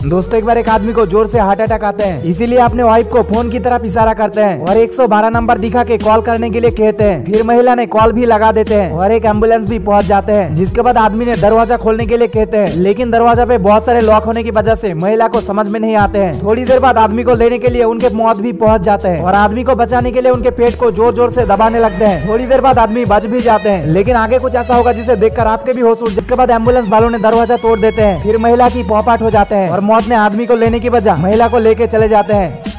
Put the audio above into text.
दोस्तों, एक बार एक आदमी को ज़ोर से हार्ट अटैक आते हैं। इसीलिए अपने वाइफ को फ़ोन की तरफ़ इशारा करते हैं और 112 नंबर दिखा के कॉल करने के लिए कहते हैं। फिर महिला ने कॉल भी लगा देते हैं और एक एंबुलेंस भी पहुँच जाते हैं, जिसके बाद आदमी ने दरवाज़ा खोलने के लिए कहते हैं। लेकिन दरवाज़ा पे बहुत सारे लॉक होने की वजह से महिला को समझ में नहीं आते हैं। थोड़ी देर बाद आदमी को लेने के लिए उनके मौत भी पहुँच जाते हैं और आदमी को बचाने के लिए उनके पेट को ज़ोर ज़ोर से दबाने लगते हैं। थोड़ी देर बाद आदमी बच भी जाते हैं। लेकिन आगे कुछ ऐसा होगा जिसे देखकर आपके भी होश उड़ जिसके बाद एंबुलेंस वालों ने दरवाज़ा तोड़ देते हैं। फिर महिला की पौपाट हो जाते हैं और मौत ने आदमी को लेने की बजाय महिला को लेके चले जाते हैं।